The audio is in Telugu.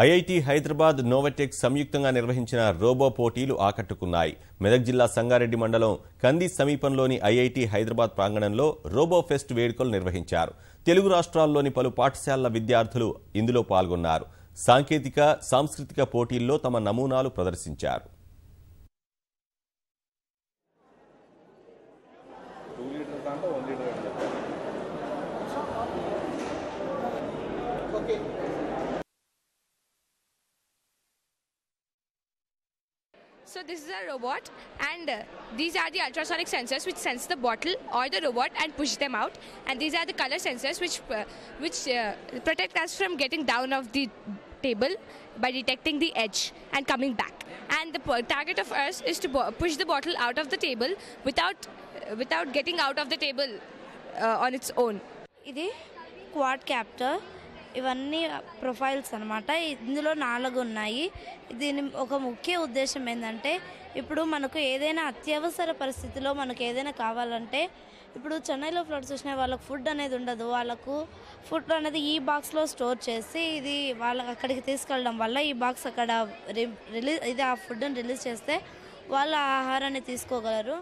ఐఐటి హైదరాబాద్ నోవటెక్ సంయుక్తంగా నిర్వహించిన రోబో పోటీలు ఆకట్టుకున్నాయి. మెదక్ జిల్లా సంగారెడ్డి మండలం కంది సమీపంలోని ఐఐటి హైదరాబాద్ ప్రాంగణంలో రోబో ఫెస్ట్ వేడుకలు నిర్వహించారు. తెలుగు రాష్ట్రాల్లోని పలు పాఠశాలల విద్యార్థులు ఇందులో పాల్గొన్నారు. సాంకేతిక సాంస్కృతిక పోటీల్లో తమ నమూనాలు ప్రదర్శించారు. Okay. So this is a robot and uh, these are the ultrasonic sensors which sense the bottle or the robot and push them out and these are the color sensors which uh, which uh, protect us from getting down of the table by detecting the edge and coming back and the target of us is to push the bottle out of the table without uh, without getting out of the table uh, on its own. quad quadcopter ఇవన్నీ ప్రొఫైల్స్ అనమాట ఇందులో నాలుగు ఉన్నాయి దీని ఒక ముఖ్య ఉద్దేశం ఏంటంటే ఇప్పుడు మనకు ఏదైనా అత్యవసర పరిస్థితిలో మనకు ఏదైనా కావాలంటే ఇప్పుడు చెన్నైలో ఫ్లడ్స్ వచ్చిన వాళ్ళకు ఫుడ్ అనేది ఉండదు. వాళ్ళకు ఫుడ్ అనేది ఈ బాక్స్లో స్టోర్ చేసి ఇది వాళ్ళ అక్కడికి తీసుకెళ్ళడం వల్ల ఈ బాక్స్ అక్కడ రిలీజ్ ఇది ఆ ఫుడ్ని రిలీజ్ చేస్తే వాళ్ళ ఆహారాన్ని తీసుకోగలరు.